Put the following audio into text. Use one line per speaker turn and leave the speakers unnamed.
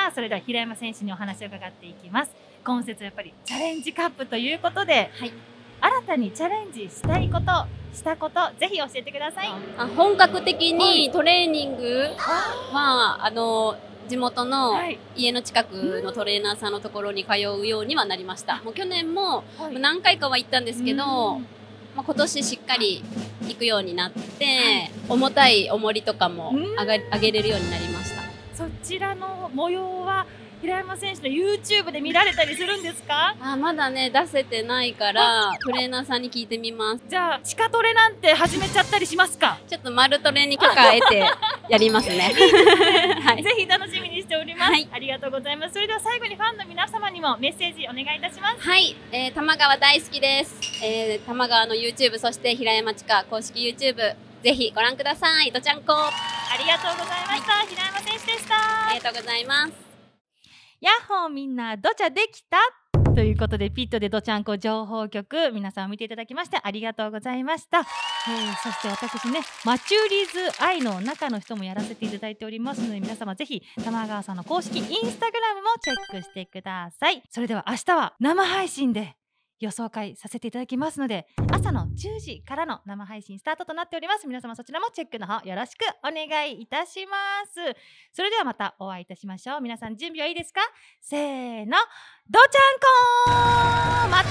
さあそれでは平山選手にお話を伺っていきます。今節はやっぱりチャレンジカップということで、
はい。
新たにチャレンジしたいことしたことぜひ教えてください。
あ本格的にトレーニング。は、あの地元の
はい。
家の近くのトレーナーさんのところに通うようにはなりました。もう去年も
はい。
何回かは行ったんですけど、
うん。
まあ、今年しっかり行くようになって、
はい。
重たい重りとかも
うん。
上が上げれるようになりました。
そちらの模様は平山選手の YouTube で見られたりするんですか？
あまだね出せてないからトレーナーさんに聞いてみます。
じゃあ地下トレなんて始めちゃったりしますか？
ちょっと丸トレに許可得てやりますね。はい。
ぜひ楽しみにしております、
はい
ありがとうございますそれでは最後にファンの皆様にもメッセージお願いいたします
はい、えー、玉川大好きです。えー、玉川の YouTube そして平山千佳公式 YouTube ぜひご覧ください。どちゃんこあ
ありがとうございました、平山選手でした。
りがとうございます。
ヤッホーみんなどちゃできた？ということでピットでどちゃんこ情報局皆さん見ていただきましてありがとうございました、えーそして私ねマチュリズ愛の中の人もやらせていただいておりますので皆様ぜひ玉川さんの公式インスタグラムもチェックしてください。それでは明日は生配信で予想会させていただきますので朝の10時からの生配信スタートとなっております。皆様そちらもチェックの方よろしくお願いいたします。それではまたお会いいたしましょう。皆さん準備はいいですか？せーのどちゃんこー！また